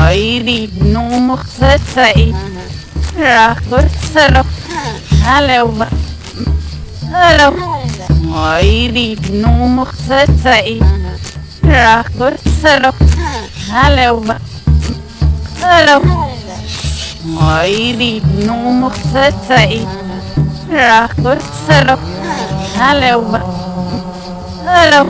عيني بنوم خفاي راكر سلو هلو هلو عيني بنوم خفاي راكر سلو هلو هلو عيني بنوم خفاي راكر سلو هلو هلو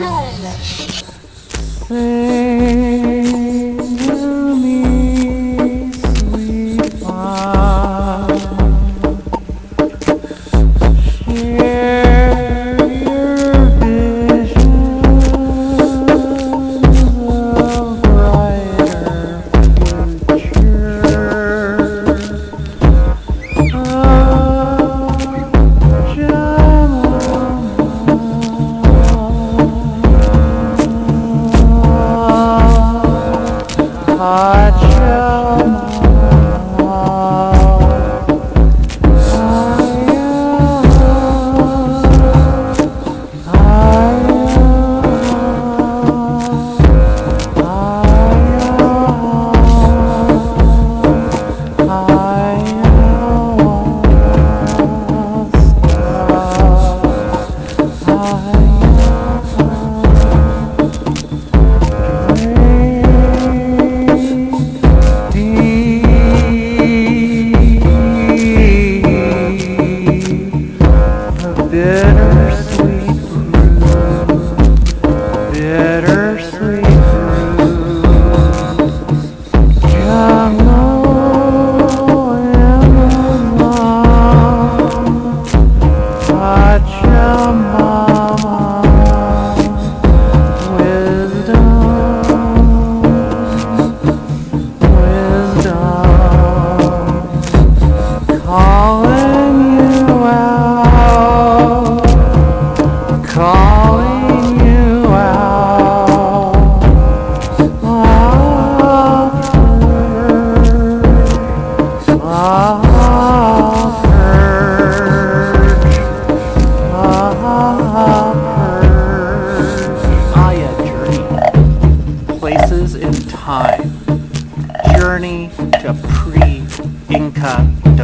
Yeah.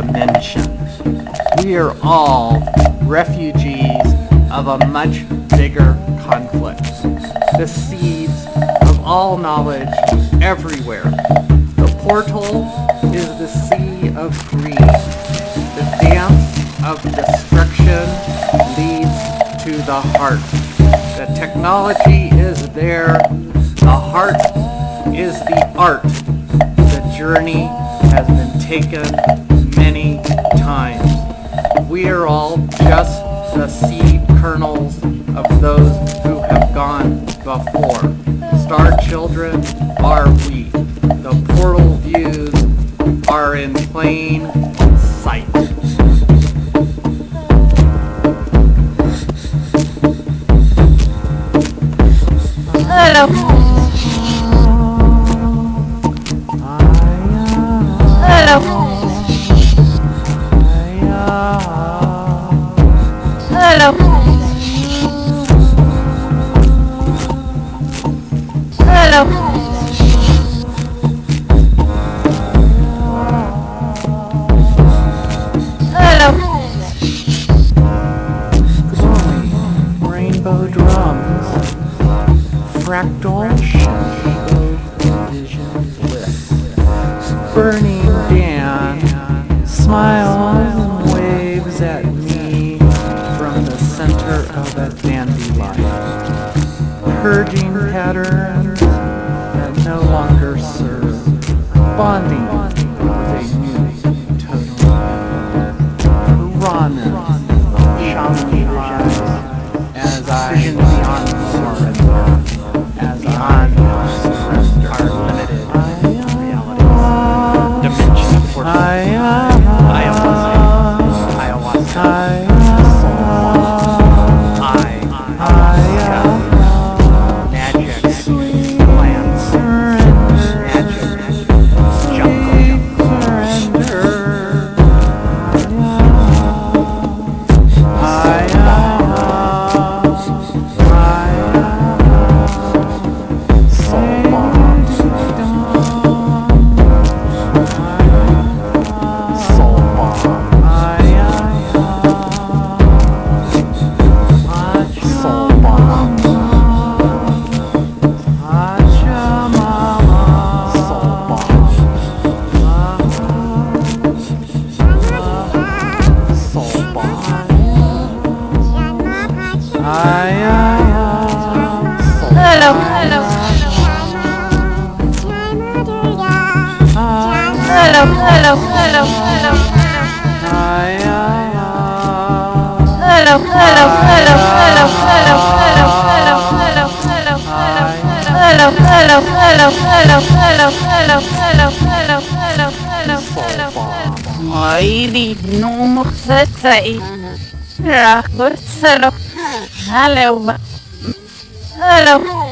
dimensions. We are all refugees of a much bigger conflict. The seeds of all knowledge everywhere. The portal is the sea of greed. The dance of destruction leads to the heart. The technology is there. The heart is the art. The journey has been taken of those who have gone before. Star children are fractal Burning Dan smiles and waves at me from the center of a dance. bonding. هلا هلا هلا هلا هلا هلا هلا هلا هلا هلا هلا هلا هلا Moiri numur setai Rakur serok Halo Halo